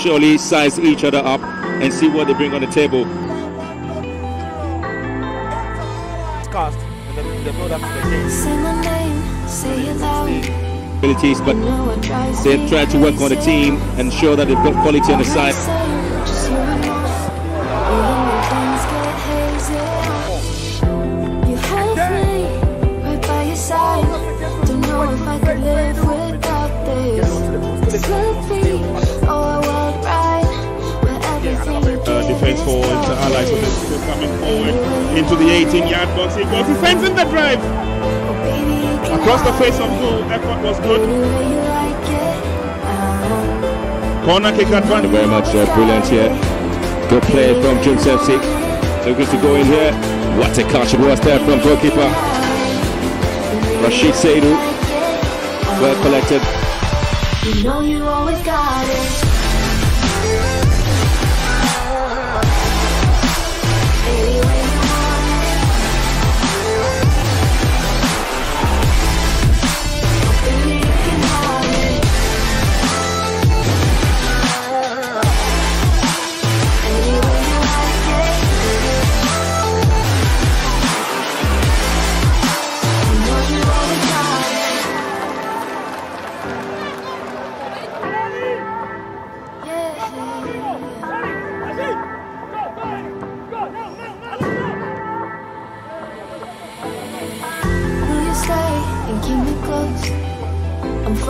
surely size each other up and see what they bring on the table. Abilities, but they try to work on the team and show that they've got quality on the side. Just you and for Inter Allies with coming forward into the 18 yard box. He goes, he sends in the drive baby, you can across the face of goal. Effort was good. any way you like it. Corner kick advantage. Very much uh, brilliant here. Good play from Jim Sepsik. So good to go in here. What a catch it was there from goalkeeper Rashid Seidu. Well collected. You know you always got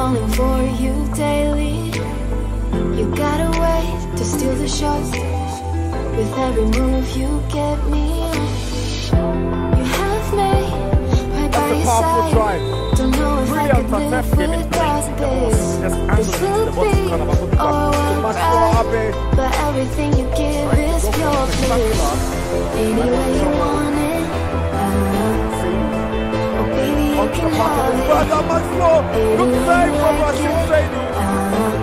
falling for you daily. You got a way to steal the show. With every move you get me. You have me right by your side. drive. Don't know if I Really could live without this. This will be kind of a good back. a Too much for ride, Abe. but everything you give is pure bliss. Any way you want it, on my floor. Good save from Seidu. Uh,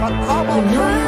But how about you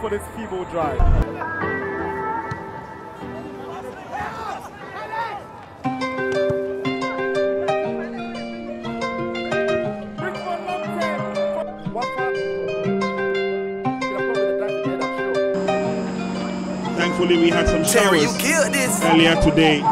for this feeble drive? Thankfully, we had some Terry, you showers killed this. earlier today.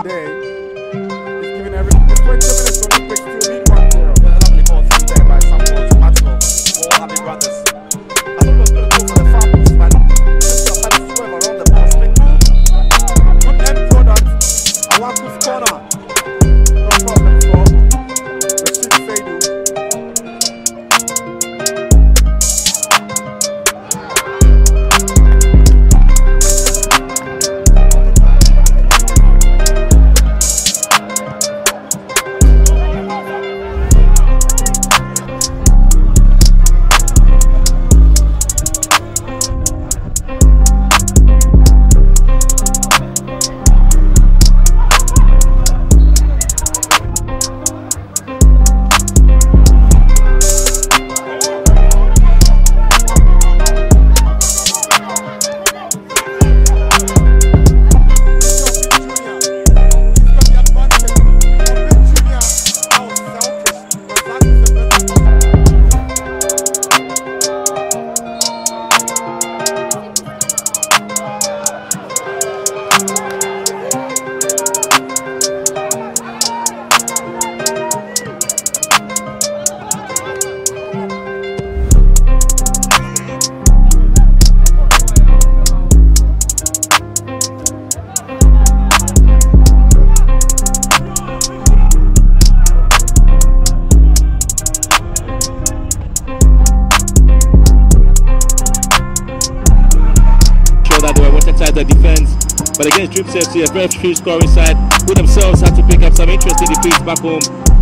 But against Drips FC, a very few scoring side, who themselves had to pick up some interesting defeats back home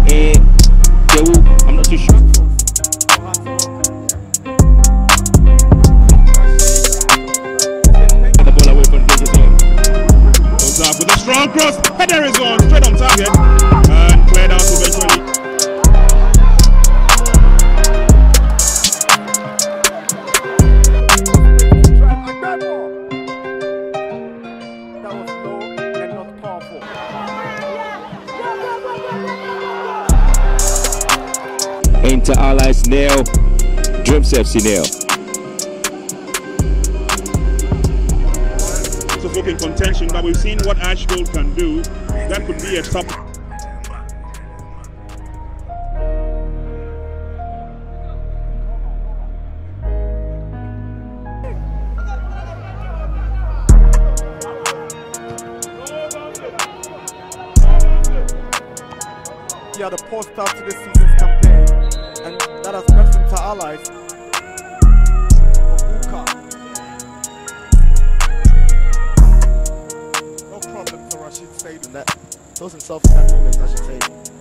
in Dawu. I'm not too sure. The ball away from. Goes up with a strong cross. Header is on, straight on target. Inter Allies nil, Drips FC nil. Sufoking contention, but we've seen what Ash can do. That could be a sub. He had a poor start to this season's campaign, that has to allies. No problem Said in that. Himself in that moment, I should say.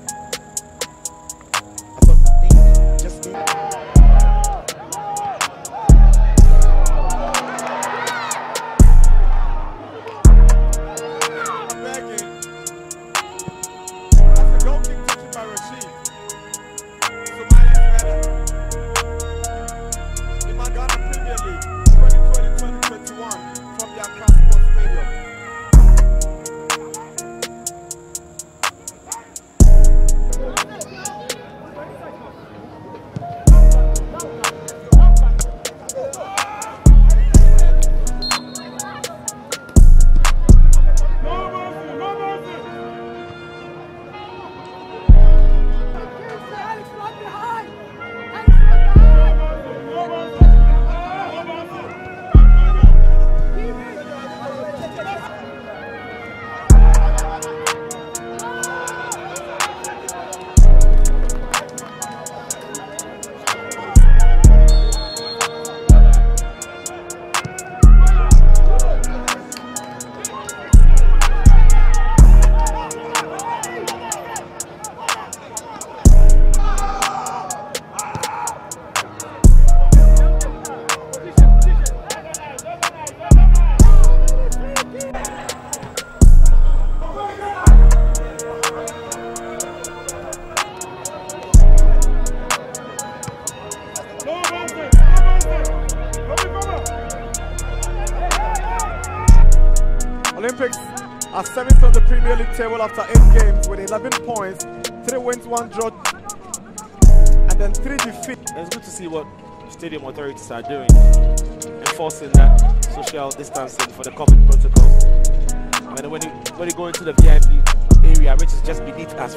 Olympics are seventh on the Premier League table after eight games with 11 points, three wins, one draw, and then three defeats. It's good to see what stadium authorities are doing, enforcing that social distancing for the COVID protocols. And when you when you go into the VIP area, which is just beneath us.